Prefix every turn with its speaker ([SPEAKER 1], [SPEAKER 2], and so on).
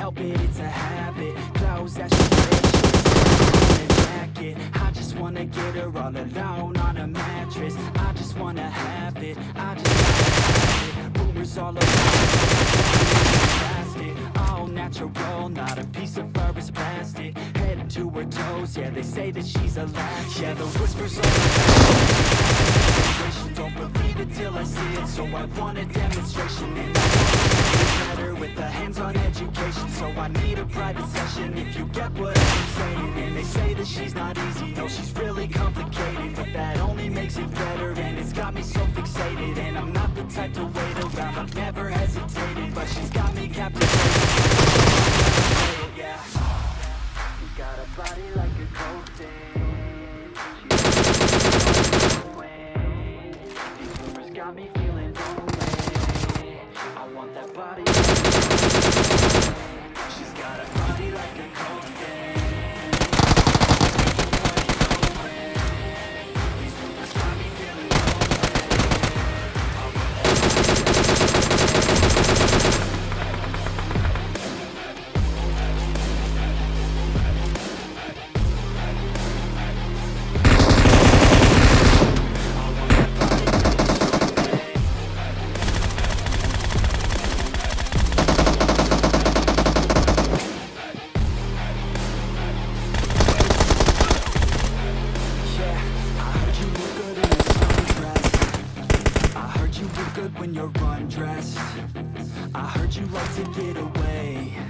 [SPEAKER 1] help it, it's a habit. Clothes that she jacket I just wanna get her all alone on a mattress. I just wanna have it, I just wanna have it. Rumors all around All natural, not a piece of fur is plastic. Head to her toes, yeah, they say that she's a latch Yeah, the whispers all around Don't believe it till I see it So I want a I need a private session If you get what I'm saying. And they say that she's not easy. No, she's really complicated But that only makes it better And it's got me so fixated. And I'm not the type to wait around. I've never hesitated But she's got me captivated. Yeah. You got a body like a rumors got me feeling lonely. I want that body when you're undressed. I heard you like to get away.